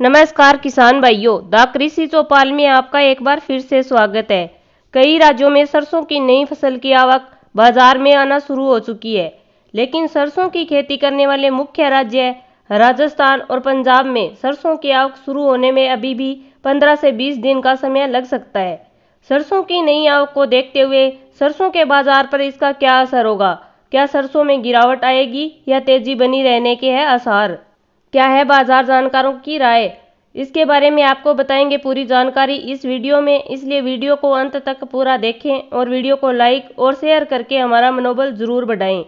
नमस्कार किसान भाइयों, द कृषि चौपाल में आपका एक बार फिर से स्वागत है। कई राज्यों में सरसों की नई फ़सल की आवक बाज़ार में आना शुरू हो चुकी है, लेकिन सरसों की खेती करने वाले मुख्य राज्य राजस्थान और पंजाब में सरसों की आवक शुरू होने में अभी भी 15 से 20 दिन का समय लग सकता है। सरसों की नई आवक को देखते हुए सरसों के बाज़ार पर इसका क्या असर होगा? क्या सरसों में गिरावट आएगी या तेज़ी बनी रहने के है आसार? क्या है बाज़ार जानकारों की राय? इसके बारे में आपको बताएँगे पूरी जानकारी इस वीडियो में। इसलिए वीडियो को अंत तक पूरा देखें और वीडियो को लाइक और शेयर करके हमारा मनोबल ज़रूर बढ़ाएँ।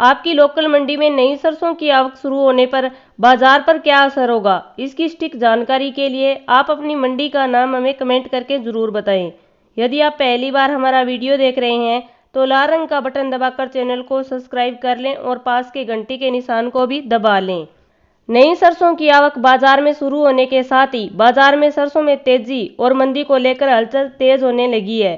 आपकी लोकल मंडी में नई सरसों की आवक शुरू होने पर बाज़ार पर क्या असर होगा? इसकी स्टिक जानकारी के लिए आप अपनी मंडी का नाम हमें कमेंट करके ज़रूर बताएँ। यदि आप पहली बार हमारा वीडियो देख रहे हैं तो लाल रंग का बटन दबाकर चैनल को सब्सक्राइब कर लें और पास के घंटी के निशान को भी दबा लें। नई सरसों की आवक बाज़ार में शुरू होने के साथ ही बाज़ार में सरसों में तेज़ी और मंदी को लेकर हलचल तेज होने लगी है।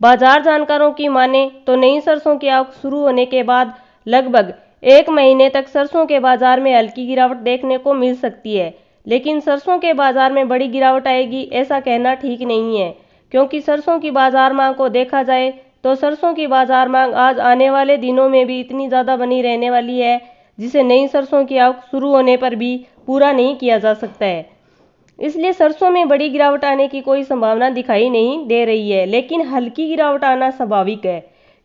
बाज़ार जानकारों की माने तो नई सरसों की आवक शुरू होने के बाद लगभग एक महीने तक सरसों के बाज़ार में हल्की गिरावट देखने को मिल सकती है। लेकिन सरसों के बाज़ार में बड़ी गिरावट आएगी ऐसा कहना ठीक नहीं है। क्योंकि सरसों की बाज़ार मांग को देखा जाए तो सरसों की बाज़ार मांग आज आने वाले दिनों में भी इतनी ज़्यादा बनी रहने वाली है जिसे नई सरसों की आवक शुरू होने पर भी पूरा नहीं किया जा सकता है। इसलिए सरसों में बड़ी गिरावट आने की कोई संभावना दिखाई नहीं दे रही है, लेकिन हल्की गिरावट आना स्वाभाविक है,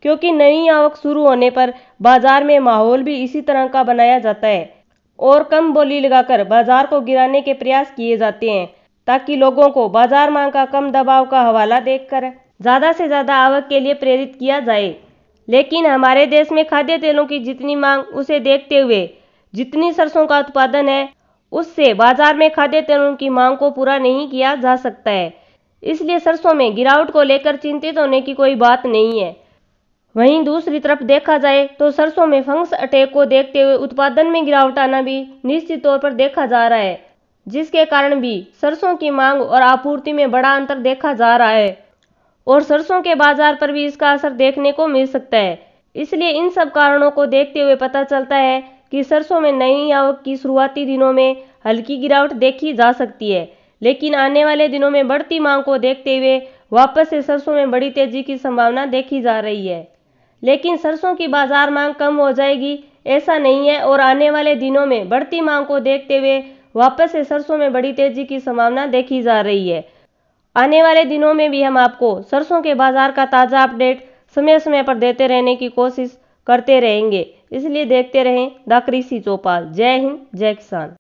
क्योंकि नई आवक शुरू होने पर बाज़ार में माहौल भी इसी तरह का बनाया जाता है और कम बोली लगाकर बाज़ार को गिराने के प्रयास किए जाते हैं, ताकि लोगों को बाज़ार मांग का कम दबाव का हवाला देखकर ज़्यादा से ज़्यादा आवक के लिए प्रेरित किया जाए। लेकिन हमारे देश में खाद्य तेलों की जितनी मांग, उसे देखते हुए जितनी सरसों का उत्पादन है, उससे बाज़ार में खाद्य तेलों की मांग को पूरा नहीं किया जा सकता है। इसलिए सरसों में गिरावट को लेकर चिंतित होने की कोई बात नहीं है। वहीं दूसरी तरफ़ देखा जाए तो सरसों में फंगस अटैक को देखते हुए उत्पादन में गिरावट आना भी निश्चित तौर पर देखा जा रहा है, जिसके कारण भी सरसों की मांग और आपूर्ति में बड़ा अंतर देखा जा रहा है। और सरसों के बाज़ार पर भी इसका असर देखने को मिल सकता है। इसलिए इन सब कारणों को देखते हुए पता चलता है कि सरसों में नई आवक की शुरुआती दिनों में हल्की गिरावट देखी जा सकती है। लेकिन आने वाले दिनों में बढ़ती मांग को देखते हुए वापस से सरसों में बड़ी तेज़ी की संभावना देखी जा रही है। लेकिन सरसों की बाज़ार मांग कम हो जाएगी, ऐसा नहीं है और आने वाले दिनों में बढ़ती मांग को देखते हुए वापस से सरसों में बड़ी तेज़ी की संभावना देखी जा रही है। आने वाले दिनों में भी हम आपको सरसों के बाज़ार का ताज़ा अपडेट समय समय पर देते रहने की कोशिश करते रहेंगे। इसलिए देखते रहें द कृषि चौपाल। जय हिंद, जय किसान।